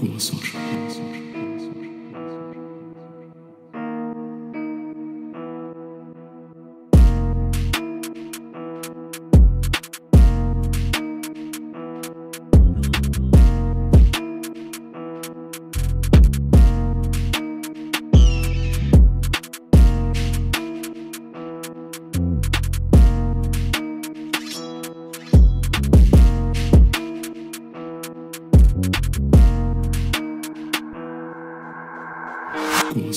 Kursor. Kursor. O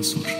mensonge.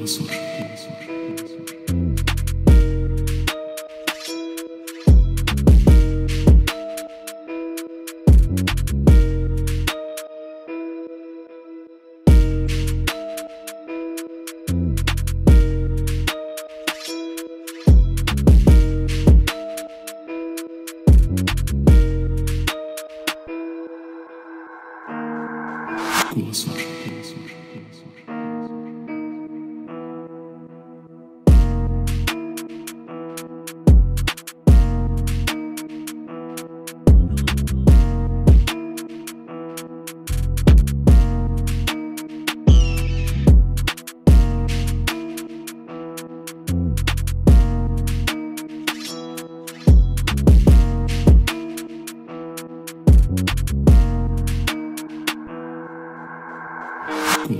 我所知我所知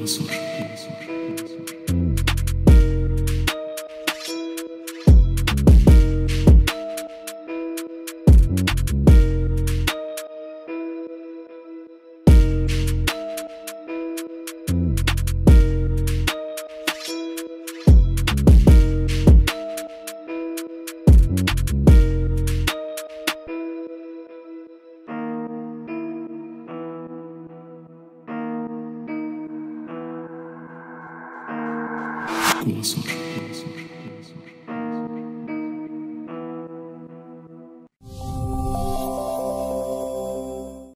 Musmusch. Começamos.